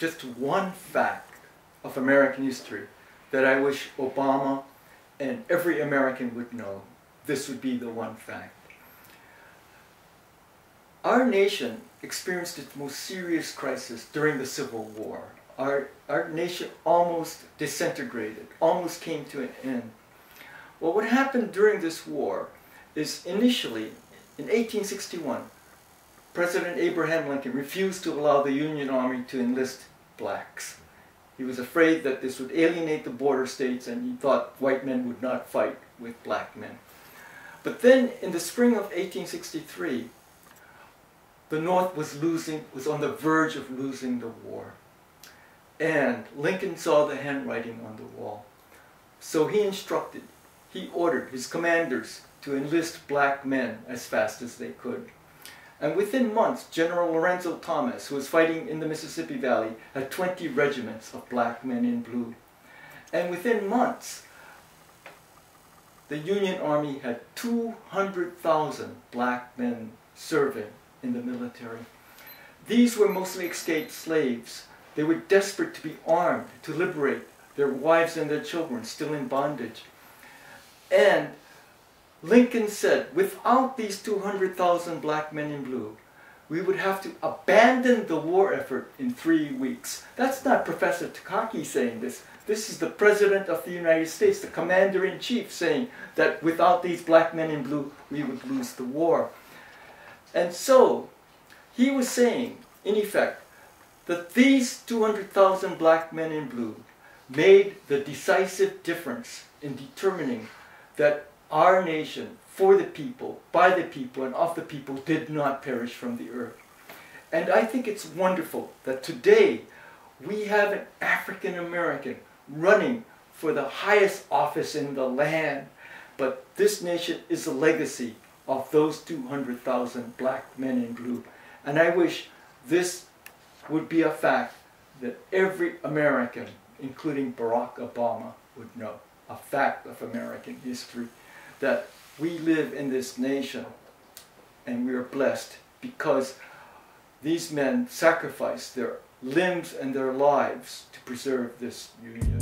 just one fact of American history that I wish Obama and every American would know, this would be the one fact. Our nation experienced its most serious crisis during the Civil War. Our, our nation almost disintegrated, almost came to an end. Well, what happened during this war is initially, in 1861, President Abraham Lincoln refused to allow the Union Army to enlist blacks. He was afraid that this would alienate the border states and he thought white men would not fight with black men. But then in the spring of 1863, the North was losing, was on the verge of losing the war. And Lincoln saw the handwriting on the wall. So he instructed, he ordered his commanders to enlist black men as fast as they could. And within months, General Lorenzo Thomas, who was fighting in the Mississippi Valley, had 20 regiments of black men in blue. And within months, the Union Army had 200,000 black men serving in the military. These were mostly escaped slaves. They were desperate to be armed to liberate their wives and their children still in bondage. And Lincoln said, without these 200,000 black men in blue, we would have to abandon the war effort in three weeks. That's not Professor Takaki saying this. This is the President of the United States, the Commander-in-Chief, saying that without these black men in blue, we would lose the war. And so, he was saying, in effect, that these 200,000 black men in blue made the decisive difference in determining that our nation, for the people, by the people, and of the people, did not perish from the earth. And I think it's wonderful that today we have an African American running for the highest office in the land. But this nation is a legacy of those 200,000 black men in blue. And I wish this would be a fact that every American, including Barack Obama, would know. A fact of American history that we live in this nation and we are blessed because these men sacrificed their limbs and their lives to preserve this union.